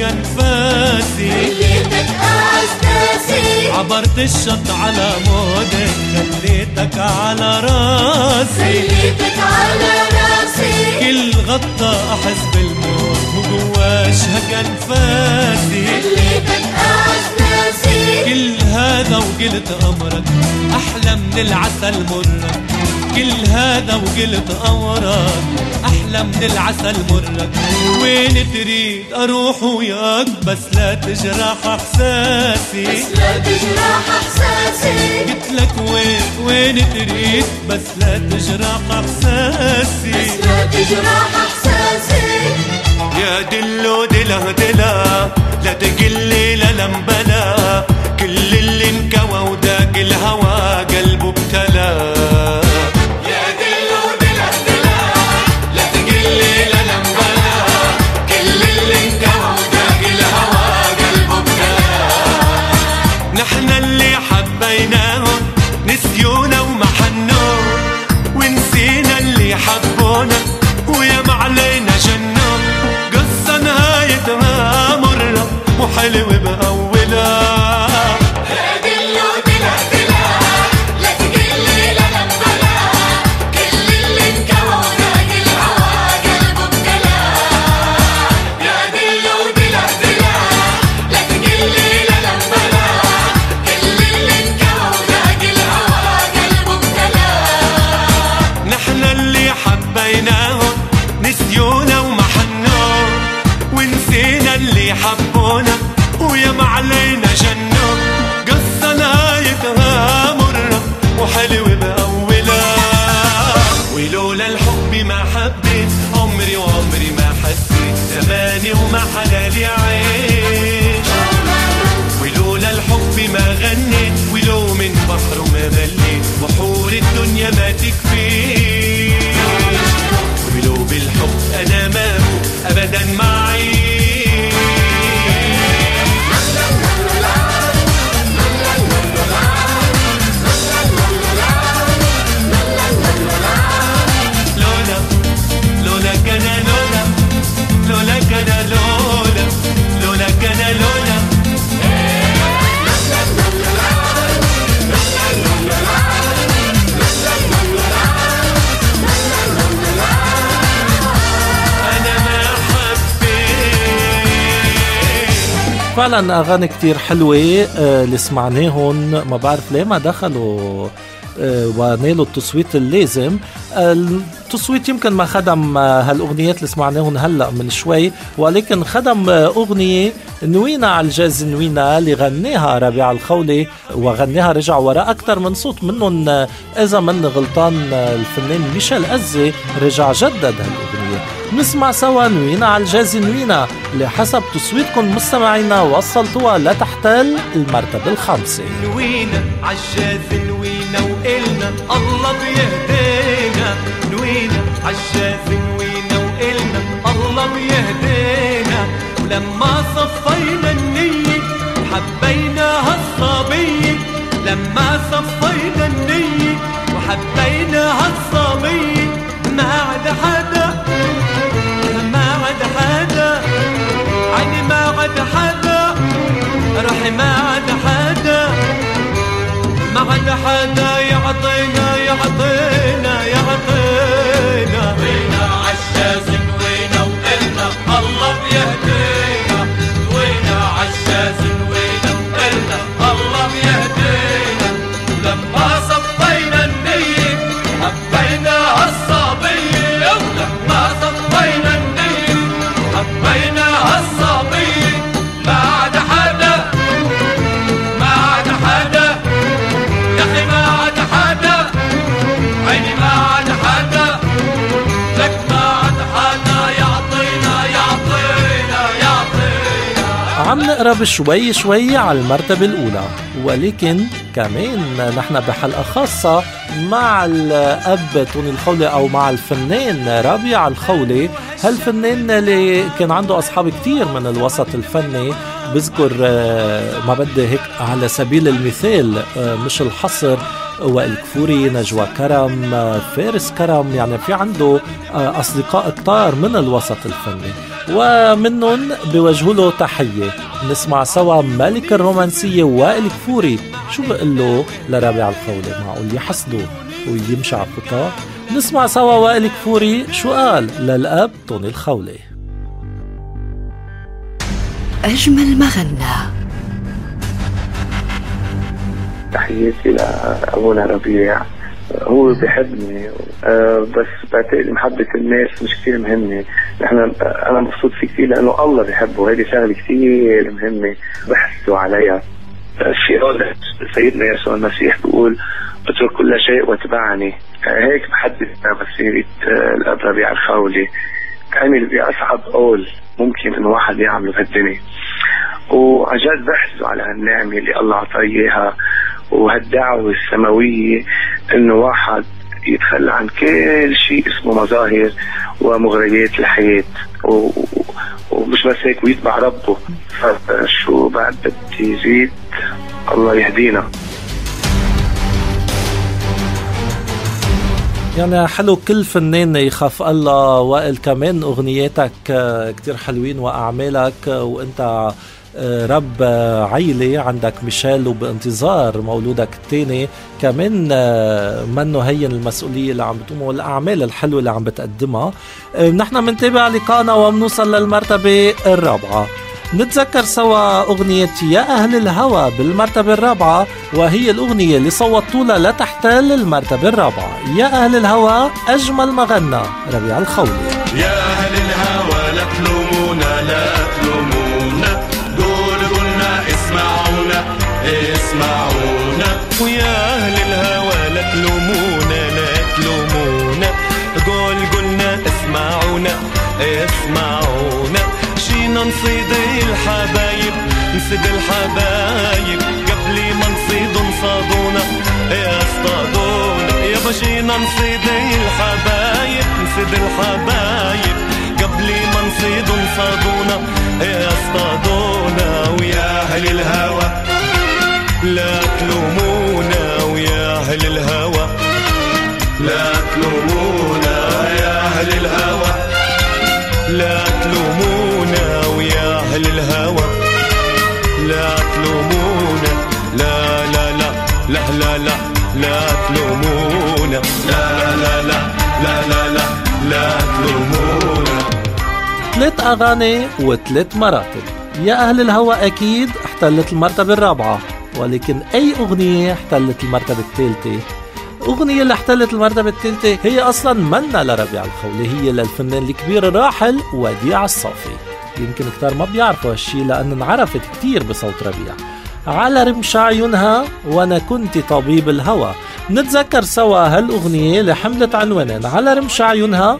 انفاسي خليتك أعز ناسي عبرت الشط على مودك خليتك على راسي. خليتك على راسي. كل غطى أحس بالموت وجواش هك انفاسي خليتك أعز ناسي كل هذا وقلت أمرك أحلى من العسل مرك كل هذا وقلت أمرك أحلى من العسل مرك وين تريد أروح وياك؟ بس لا تجرح إحساسي. لا تجرح إحساسي. قلت لك وين وين تريد؟ بس لا تجرح إحساسي. لا تجرح إحساسي. يا دلو دلا دلا لا تقلي لا لمبلا. كل اللي انكوى وداق الهوى وحلوة فعلا أغاني كتير حلوة آه، اللي سمعناهم ما بعرف ليه ما دخلوا آه، ونالوا التصويت اللازم. التصويت يمكن ما خدم آه، هالأغنيات اللي سمعناهم هلأ من شوي ولكن خدم أغنية نوينا على الجازة نوينا اللي غناها ربيع الخولي وغناها رجع وراء أكثر من صوت منهم إذا من غلطان الفنان ميشال قزي رجع جدد هالأغنية. نسمع سوا نوينا على الجازة نوينا اللي حسب تصويتكم مستمعينا وصلتوها لتحتل المرتبة الخامسة. نوينا عالجاز نوينا وقلنا الله بيهدينا. نوينا عالجاز نوينا وقلنا الله بيهدينا. ولما صفينا النية حبينا هالصبية. لما صفينا النية وحبينا هالصبية ما عاد حدا حدا نقرب شوي شوي على المرتبة الأولى. ولكن كمان نحن بحلقة خاصة مع الأب توني الخولي أو مع الفنان ربيع الخولي هالفنان اللي كان عنده أصحاب كتير من الوسط الفني بذكر آه، ما بدي هيك على سبيل المثال آه، مش الحصر وائل كفوري نجوى كرم فارس كرم يعني في عنده آه، أصدقاء كتار من الوسط الفني. ومنهم بوجهوا له تحية. نسمع سوا ملك الرومانسية وائل كفوري شو بقول له لرابع الخولة معقول يحسده ويمشي على خطاه نسمع سوا وائل كفوري شو قال للأب طوني الخولة. أجمل مغنى. تحياتي لأبونا ربيع. هو بيحبني آه، بس بعتقد محبة الناس مش كثير مهمة. نحن أنا مبسوط فيه كثير لأنه الله بيحبه. هذه شغلة كثير مهمة بحثوا عليها. في قول سيدنا يسوع المسيح بيقول اترك كل شيء واتبعني. هيك بحدد مسيرة آه، الأب ربيع الخولي عمل بأصعب قول ممكن إنه واحد يعمله في الدنيا. وعن جد بحثوا على هالنعمة اللي الله أعطاه إياها. وهالدعوة السماوية إنه واحد يتخلى عن كل شيء اسمه مظاهر ومغريات الحياة. و... ومش بس هيك ويتبع ربه. فشو بعد بدي يزيد؟ الله يهدينا. يعني حلو كل فنان يخاف الله وائل كمان أغنياتك آه، كتير حلوين وأعمالك آه، وإنت رب عيلة عندك ميشيل وبانتظار مولودك الثاني كمان آه، منه هين المسؤولية اللي عم بتقوم والأعمال الحلوة اللي عم بتقدمها. آه، نحن منتابع لقائنا وبنوصل للمرتبة الرابعة. نتذكر سوا أغنية يا أهل الهوى بالمرتبة الرابعة وهي الأغنية اللي صوتوا لها لتحتل المرتبة الرابعة. يا أهل الهوى أجمل ما غنى ربيع الخولي. يا أهل الهوى لا تلومونا لا اسمعونا شينا نصيد الحبايب نصيد الحبايب. قبل ما نصيدوا نصادونا. يا اصطادونا. يا بشينا نصيد الحبايب نصيد الحبايب. قبل ما نصيدوا نصادونا. يا اصطادونا ويا أهل الهوى. لا تلومونا ويا أهل الهوى. لا تلومونا يا أهل الهوى. لا تلومونا ويا أهل الهوى لا تلومونا لا لا لا لا لا لا لا تلومونا لا لا لا لا لا لا لا تلومونا ثلاث أغاني وثلاث مراتب يا أهل الهوى أكيد احتلت المرتبة الرابعة ولكن أي أغنية احتلت المرتبة الثالثة أغنية اللي احتلت المرتبة الثالثة هي أصلا منا لربيع الخولي هي للفنان الكبير الراحل وديع الصافي. يمكن كتار ما بيعرفوا هالشي لأن انعرفت كتير بصوت ربيع. على رمش عيونها وأنا كنت طبيب الهوى. نتذكر سوا هالأغنية اللي حملت عنوانين. على رمش عيونها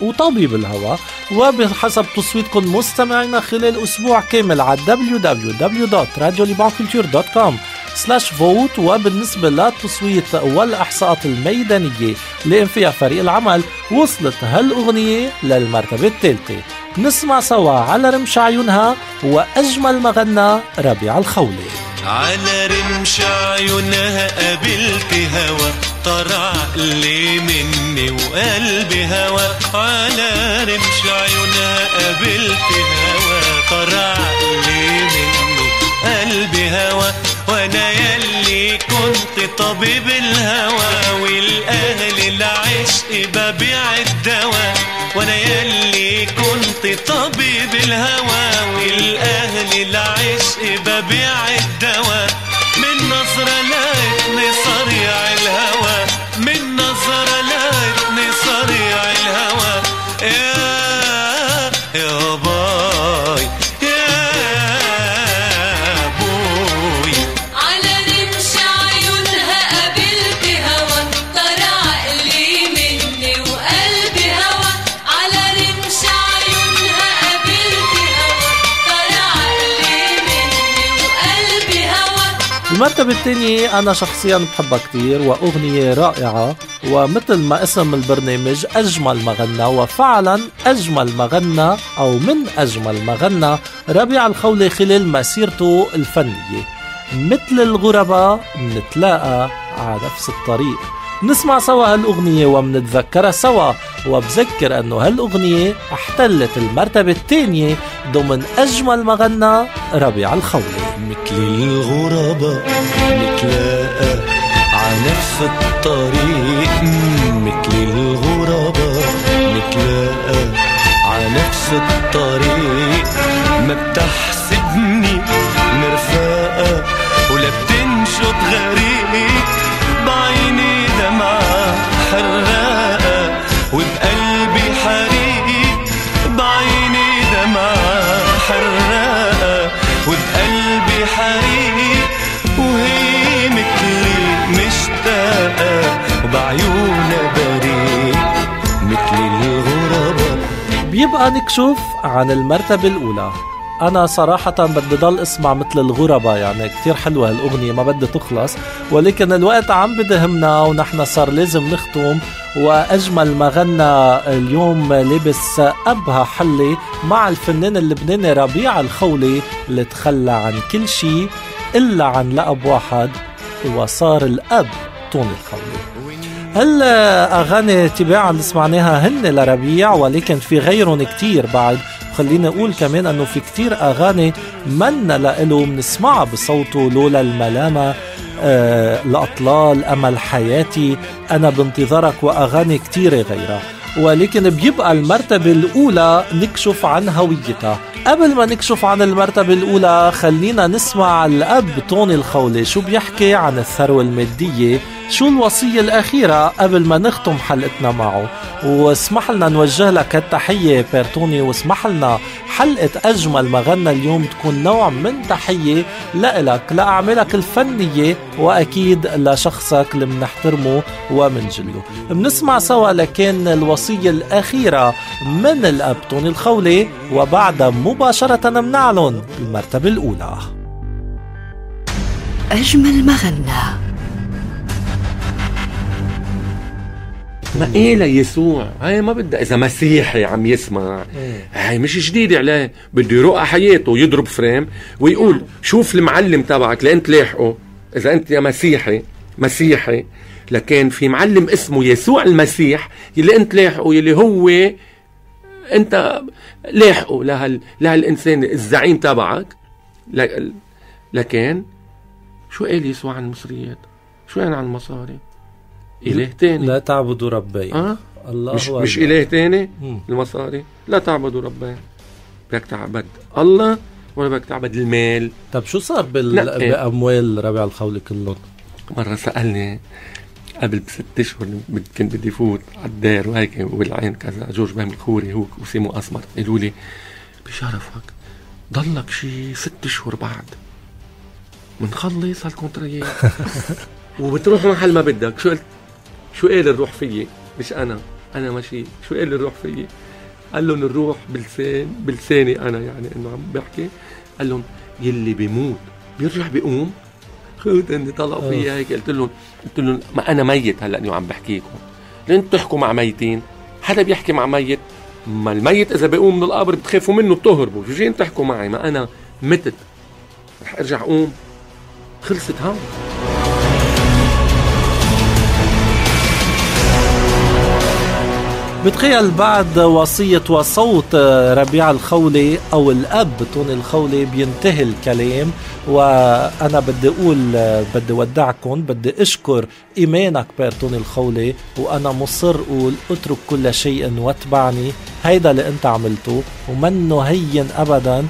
وطبيب الهوى. وبحسب تصويتكم مستمعينا خلال أسبوع كامل على www.radiolibanculture.com سلاش فوت وبالنسبة للتصويت والإحصاءات الميدانية اللي فيها فريق العمل وصلت هالأغنية للمرتبة الثالثة. نسمع سوا على رمش عيونها وأجمل ما غنى ربيع الخولي. على رمش عيونها قابلت هوا طرع لي مني وقلبي هوا. على رمش عيونها قابلت هوا طرع لي مني قلبي هوا. وأنا يلي كنت طبيب الهوى والأهل العشق ببيع الدواء وأنا يلي كنت طبيب الهوى والأهل العشق ببيع الدواء من نظرة لقيتني المرتبة الثانية أنا شخصيا بحبها كتير وأغنية رائعة ومثل ما اسم البرنامج أجمل ما غنى وفعلا أجمل ما غنى أو من أجمل ما غنى ربيع الخولي خلال مسيرته الفنية. مثل الغرباء منتلاقى على نفس الطريق. نسمع سوا هالأغنية ومنتذكرها سوا. وبذكر أنه هالأغنية احتلت المرتبة الثانية ضمن أجمل ما غنى ربيع الخولي. مثل الغرباء نتلاقى نفس الطريق. مثل الغرباء نتلاقى نفس الطريق. ما بتحسبني مرفقة ولا بتنشط غريق. وبقلبي حريق بعيني دمعة حراقة. وبقلبي حريق وهي مثلي مشتاقة وبعيونها بريق مثل الغرباء بيبقى نكشف عن المرتبة الأولى. أنا صراحة بدي ضل أسمع مثل الغرباء يعني كتير حلوة هالأغنية ما بدي تخلص. ولكن الوقت عم بدهمنا ونحن صار لازم نختم. وأجمل ما غنى اليوم لبس أبها حلي مع الفنان اللبناني ربيع الخولي اللي تخلى عن كل شيء إلا عن لقب واحد وصار الأب توني الخولي. هالاغاني تباعا اللي سمعناها هن لربيع ولكن في غيرهم كتير بعد. خليني أقول كمان أنه في كتير أغاني منا لإله بنسمعها بصوته لولا الملامة آه الأطلال امل حياتي أنا بانتظارك وأغاني كتيرة غيرها. ولكن بيبقى المرتبة الأولى نكشف عن هويتها. قبل ما نكشف عن المرتبة الأولى خلينا نسمع الأب توني الخولي شو بيحكي عن الثروة المادية شو الوصية الأخيرة قبل ما نختم حلقتنا معه. واسمح لنا نوجه لك التحية بيرتوني واسمح لنا حلقة أجمل ما غنى اليوم تكون نوع من تحية لإلك لأعمالك الفنية وأكيد لشخصك اللي منحترمه ومنجله بنسمع سوا لكن الوصية الأخيرة من الأب توني الخولي وبعدها مباشرة بنعلن المرتبة الأولى. أجمل ما غنى. ما إيه ليسوع هاي ما بدها إذا مسيحي عم يسمع. هاي مش جديدة عليه بده يروق حياته يضرب فريم ويقول شوف المعلم تبعك لين تلاحقه إذا أنت يا مسيحي مسيحي لكن في معلم اسمه يسوع المسيح يلي أنت لاحقه يلي هو أنت لاحقه لهال لهالإنسان الزعيم تبعك. لكن شو قال يسوع عن المصريات؟ شو يعني عن المصاري؟ إله تاني. لا تعبدوا ربي. آه؟ الله مش. مش إله تاني. المصاري لا تعبدوا ربنا بدك تعبد الله ولا بدك تعبد المال؟ طب شو صار بال... بأموال ربيع الخولي كلهم؟ مرة سألني قبل بست أشهر كنت بدي فوت على الدار وهيك والعين كذا. جورج بهم الخوري هو وسيمو أسمر قالوا لي بشرفك ضلك شي ست أشهر بعد. منخلص هالكونتريات. وبتروح محل ما بدك. شو قلت؟ شو قال الروح فيي؟ مش أنا. أنا ماشي. شو قال الروح فيي؟ قال لهم الروح بلسان بلساني أنا يعني إنه عم بحكي. قال لهم يلي بيموت بيرجع بيقوم. خذ إني طلعوا فيا هيك. قلت لهم قلت لهم ما أنا ميت هلأ إني عم بحكيكم. ليه بتحكوا مع ميتين. حدا بيحكي مع ميت؟ ما الميت إذا بيقوم من القبر بتخافوا منه بتهربوا. شو جايين تحكوا معي؟ ما أنا متت. رح أرجع قوم خلصت هون بتخيل بعد وصية وصوت ربيع الخولي أو الأب توني الخولي بينتهي الكلام وأنا بدي أقول بدي ودعكم بدي أشكر إيمانك بير توني الخولي وأنا مصر أقول اترك كل شيء واتبعني هيدا اللي أنت عملته ومنه هين أبدا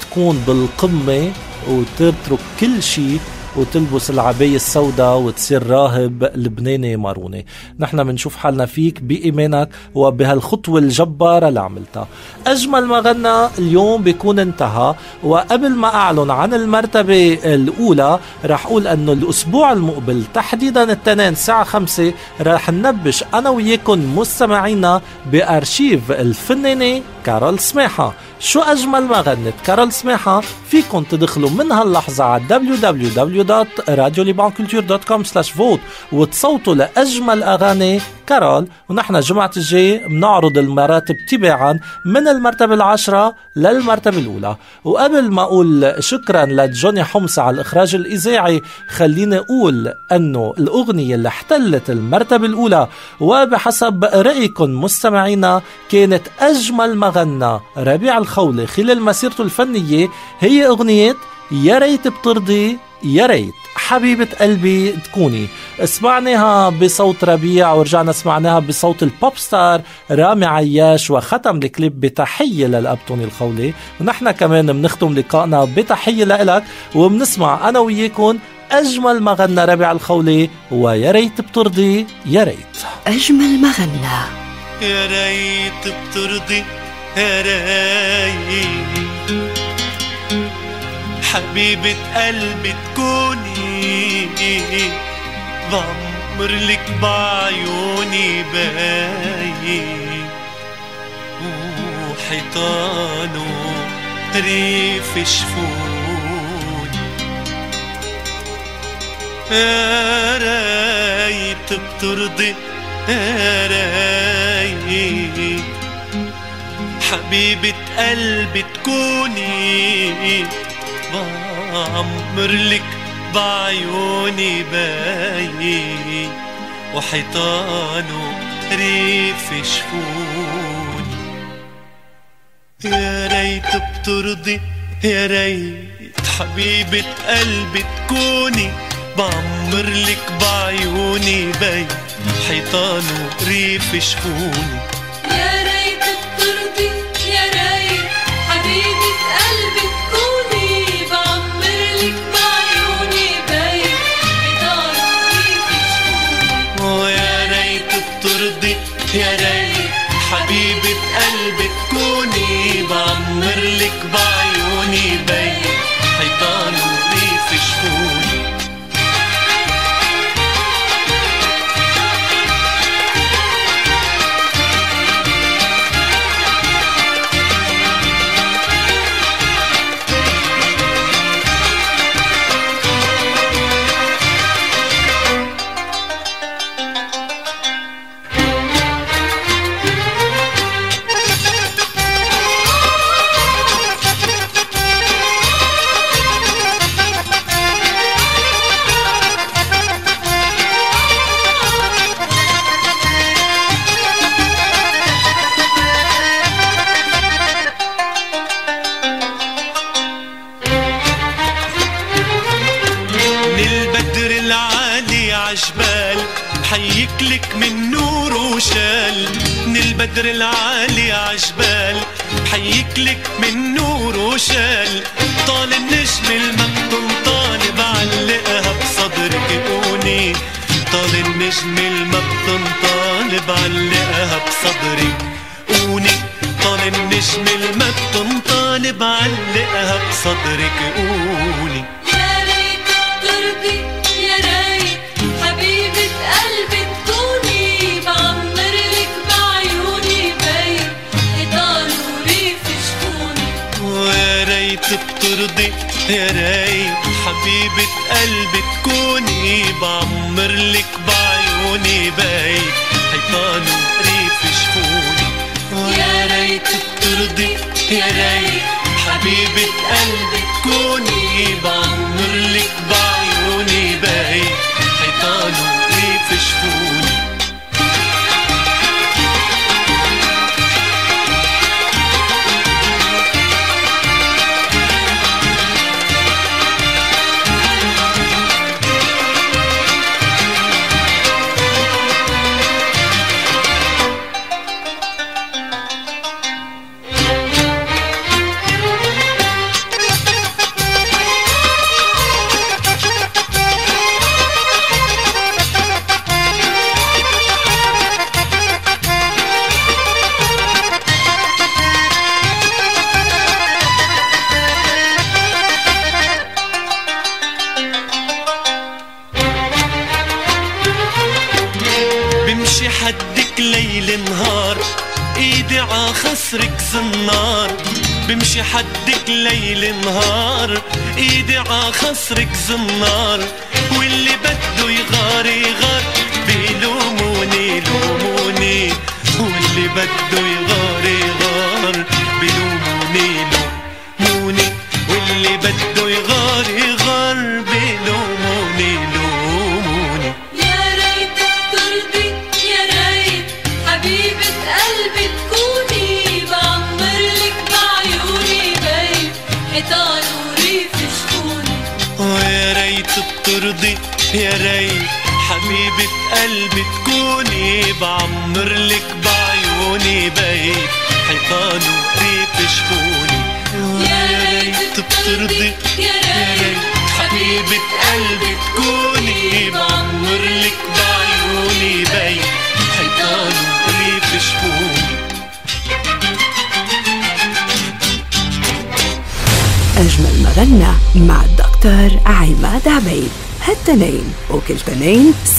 تكون بالقمة وتترك كل شيء وتلبس العباية السوداء وتصير راهب لبناني ماروني. نحن بنشوف حالنا فيك بإيمانك وبهالخطوة الجبارة اللي عملتها. أجمل ما غنى اليوم بيكون انتهى. وقبل ما أعلن عن المرتبة الأولى رح أقول أنه الأسبوع المقبل تحديدا التنين الساعة خمسة رح ننبش أنا وياكم مستمعينا بأرشيف الفنانة كارول سماحة شو أجمل ما غنت؟ كارول سماحة فيكم تدخلوا من هاللحظة على www.radiolibanculture.com vote وتصوتوا لأجمل أغاني. كارول ونحن الجمعة الجاي بنعرض المراتب تباعا من المرتبة العشرة للمرتبة الأولى. وقبل ما أقول شكرا لجوني حمصة على الإخراج الإذاعي خليني أقول أنه الأغنية اللي احتلت المرتبة الأولى وبحسب رأيكم مستمعينا كانت أجمل ما غنى ربيع الخولي خلال مسيرته الفنية. هي أغنية يا ريت بترضي يا ريت حبيبة قلبي تكوني. سمعناها بصوت ربيع ورجعنا سمعناها بصوت ال pop star رامي عياش وختم الكليب بتحية للأب توني الخولي. ونحن كمان بنختم لقائنا بتحية لإلك. وبنسمع أنا وياكم أجمل ما غنى ربيع الخولي. ويا ريت بترضي يا ريت. أجمل ما غنى. يا ريت بترضي يا ريت. حبيبة قلبي تكوني. بعمر لك بعيوني باين. وحيطانه ريف شفوني. يا ريت بترضي يا ريت. حبيبة قلبي تكوني. بعمر لك بعيوني باين وحيطانه ريف شفوني يا ريت بترضي يا ريت حبيبة قلبي تكوني. بعمر لك بعيوني باين حيطانه ريف شفوني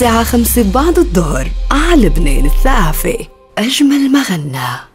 الساعة خمسة بعد الظهر على لبنان الثقافة. أجمل ما غنى